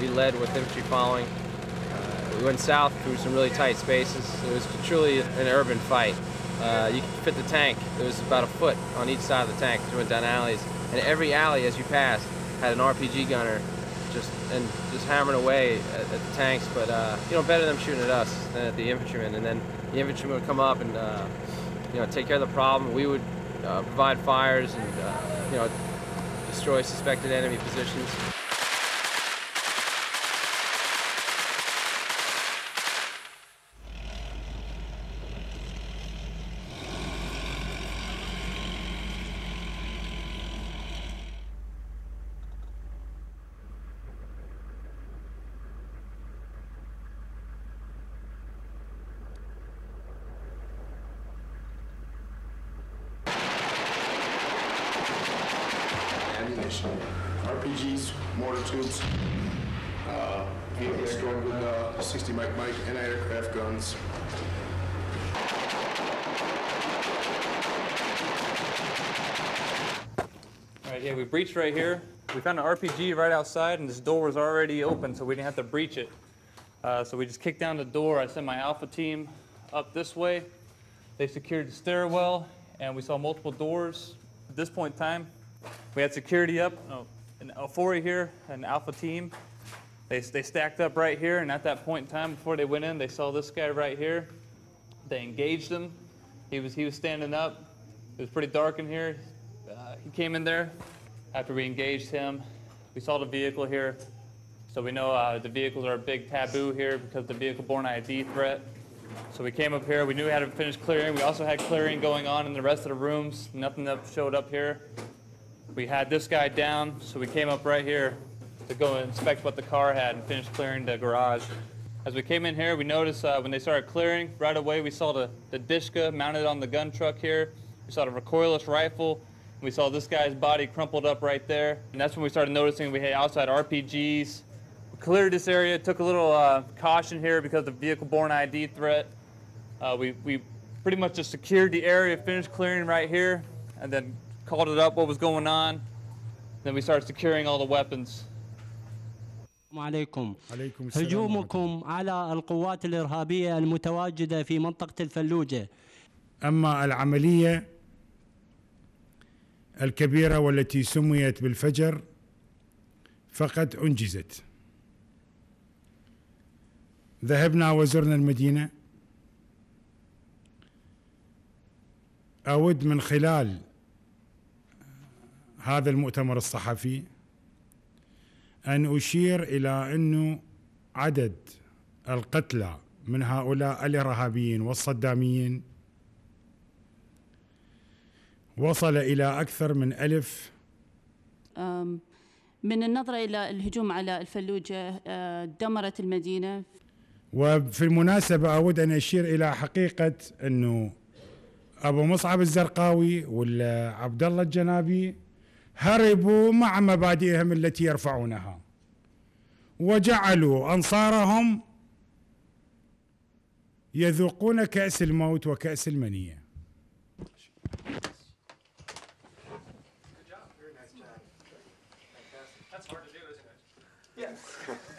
We led with infantry following. Uh, we went south through some really tight spaces. It was truly an urban fight. Uh, you could fit the tank. There was about a foot on each side of the tank you went down alleys. And every alley as you passed had an RPG gunner just and just hammering away at, at the tanks. But uh, you know, better them shooting at us than at the infantrymen. And then the infantrymen would come up and uh, you know take care of the problem. We would uh, provide fires and uh, you know destroy suspected enemy positions. Ammunition, RPGs, mortar tubes, uh, vehicles stored with uh, 60 Mike Mike anti-aircraft guns. All right, yeah, we breached right here. We found an RPG right outside, and this door was already open, so we didn't have to breach it. Uh, so we just kicked down the door. I sent my Alpha team up this way. They secured the stairwell, and we saw multiple doors. At this point in time, we had security up, oh, an Alphori here, an Alpha team. They, they stacked up right here, and at that point in time, before they went in, they saw this guy right here. They engaged him. He was, he was standing up. It was pretty dark in here. Uh, he came in there after we engaged him. We saw the vehicle here. So we know uh, the vehicles are a big taboo here because the vehicle-borne IED threat. So we came up here. We knew we had to finish clearing. We also had clearing going on in the rest of the rooms. Nothing showed up here. We had this guy down, so we came up right here to go inspect what the car had and finish clearing the garage. As we came in here, we noticed uh, when they started clearing, right away we saw the, the Dishka mounted on the gun truck here. We saw the recoilless rifle. We saw this guy's body crumpled up right there. And that's when we started noticing we had outside RPGs. We cleared this area, took a little uh, caution here because of the vehicle-borne IED threat. Uh, we, we pretty much just secured the area, finished clearing right here, and then called it up what was going on. Then we started securing all the weapons. عليكم هجومكم على القوات الإرهابية المتواجدة في منطقة الفلوجة أما العملية الكبيرة والتي سميت بالفجر فقد أنجزت ذهبنا وزرنا المدينة أود من خلال هذا المؤتمر الصحفي أن أشير إلى أنه عدد القتلى من هؤلاء الإرهابيين والصداميين وصل إلى أكثر من ألف من النظرة إلى الهجوم على الفلوجة آه، دمرت المدينة. وفي المناسبة أود أن أشير إلى حقيقة أنه أبو مصعب الزرقاوي ولا عبد الله الجنابي هربوا مع مبادئهم التي يرفعونها. وجعلوا أنصارهم يذوقون كأس الموت وكأس المنية. Yes.